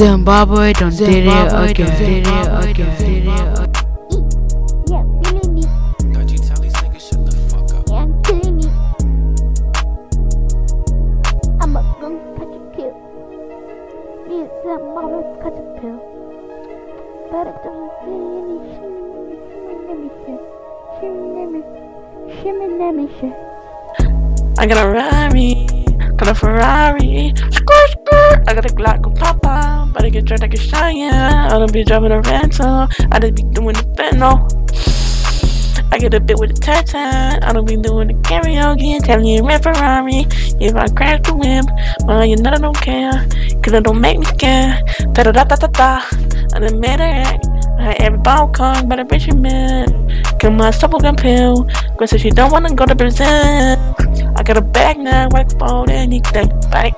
Zimbabwe don't did it again. Did it again. Did it again. Yeah, feeling me. Don't you tell these niggas shut the fuck up. Yeah, I'm killing me. I'm a gun catch a pill. Me and some mama catch a pill. But it doesn't see any shimmy, shimmy, shimmy, shimmy, shimmy, shimmy. I got a Rari, got a Ferrari, skirt, skirt. I got a Glock with Papa, but I get drunk like a Cheyenne. I don't be driving a rental, I just be doing the fentanyl. I get a bit with a tartan, I don't be doing the karaoke, you rent Ferrari. If I crash the whip, well, you know I don't care, cause it don't make me care. Da da da da da da, I done made it. I ball card, but you man. Come my supplement pill, girl said she don't wanna go to Brazil. I got a bag now, work for anything. Bank,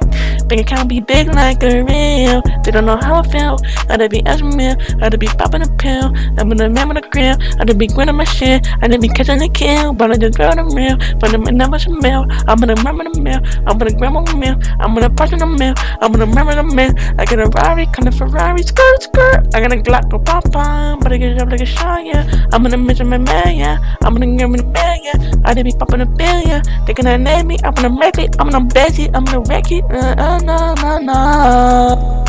bank account be big like a real. They don't know how I feel. I would be asking me, I would be popping a pill. I'm gonna remember the grill. I would be grinning my shit. I would be catching the kill. But I just girl the real. But I'm never some meal. I'm gonna remember the meal. I'm gonna grab my meal. I'm gonna punch the meal. I'm gonna remember the meal. I got a Rari, kind of Ferrari, skirt, skirt. I got a Glock with Papa, but I get it up like a shot, yeah. I'm gonna mention my man, yeah. I'm gonna give me the man, yeah. I did be popping a bill, yeah. They gonna name me, I'm gonna make it, I'm gonna bet it, I'm gonna wreck it. Uh, uh, no, no, no.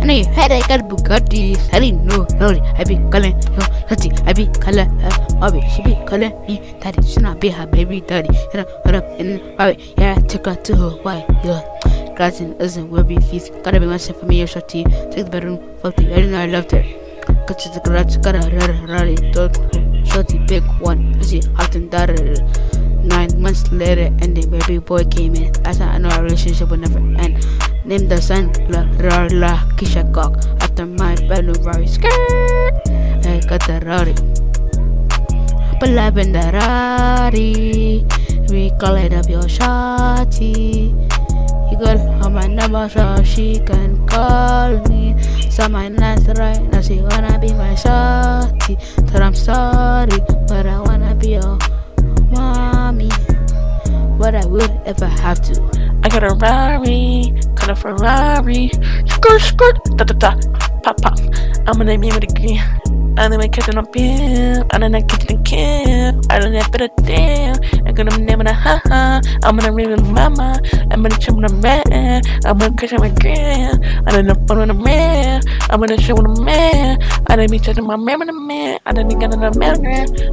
I know you had a got Bugatti. I didn't no, I be calling yo, Daddy. I be calling her, Bobby. She be calling me Daddy. She not be her baby daddy. You know, what up, and Bobby. Yeah, I took her to her wife. Yeah. Gratin isn't will be feast. Gotta be myself for me, your shorty. Take the bedroom, fuck the I didn't know I loved her. To the garage, got a rare, dog. Shorty, big one. She often daughter. Nine months later, and the baby boy came in. How I know our relationship will never end. Name the son, la la la, Kisha Gok. After my bedroom, Rari skirt. I got the Rari. Pull up in the Rari. We call it up your shawty. You got on my number so she can call me. So my nice right now she wanna be my shawty. Said I'm sorry, but I wanna be your mommy. But I would if I have to. I got a Rari, got a Ferrari, skirt, skirt, da da da, pop pop. I'm gonna name it again. I'm gonna catch it on bill. I'm gonna catch it in kill. I don't have better deal. I'm gonna name it a ha ha. I'm gonna read it mama. I'm gonna chill with a man. I'm gonna catch my grill. I'm gonna phone with a man. I'm gonna chill with a man. I done be touching my man with a man. I done be getting a man.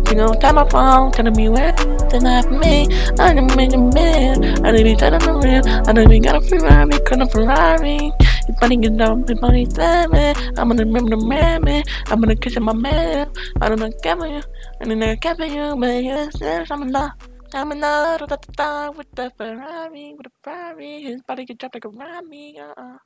She gon' tap my phone, telling me where to not me. I done make a man. I done be touching the real. I done be got a Ferrari, got a Ferrari. It's funny, get down, it's funny, man. I'm gonna remember the man, man. I'm gonna kiss my man. I don't know, capture you. I don't know, capture you, but yes, yes, I'm in. I'm in love da, da, da, with the Ferrari, with the Ferrari. His body get dropped like a Rami, uh-uh.